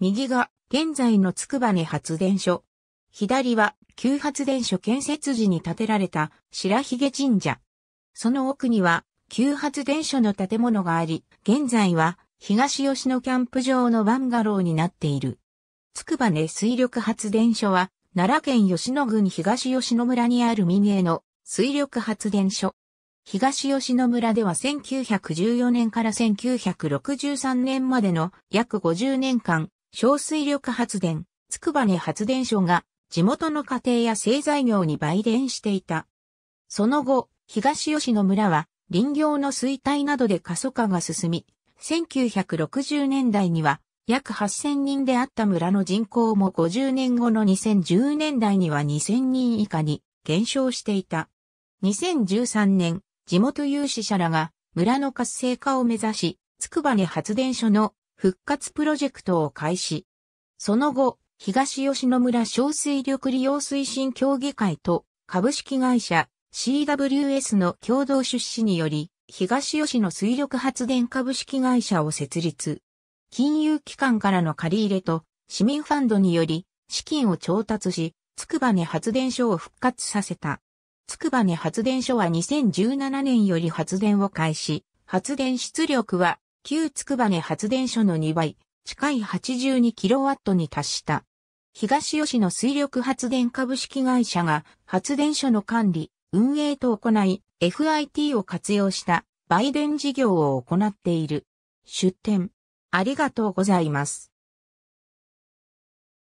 右が現在のつくば根発電所。左は旧発電所建設時に建てられた白髭神社。その奥には旧発電所の建物があり、現在は東吉野キャンプ場のバンガローになっている。つくば根水力発電所は奈良県吉野郡東吉野村にある民営の水力発電所。東吉野村では1914年から1963年までの約50年間、小水力発電、つくば根発電所が地元の家庭や製材業に売電していた。その後、東吉野村は林業の衰退などで過疎化が進み、1960年代には約8000人であった村の人口も50年後の2010年代には2000人以下に減少していた。2013年、地元有志者らが村の活性化を目指し、つくば根発電所の復活プロジェクトを開始。その後、東吉野村小水力利用推進協議会と株式会社 CWS の共同出資により、東吉野水力発電株式会社を設立。金融機関からの借り入れと市民ファンドにより資金を調達し、つくば根発電所を復活させた。つくば根発電所は2017年より発電を開始。発電出力は旧つくば根発電所の2倍、近い 82kW に達した。東吉野水力発電株式会社が発電所の管理、運営と行い、FIT を活用した売電事業を行っている。出展。ありがとうございます。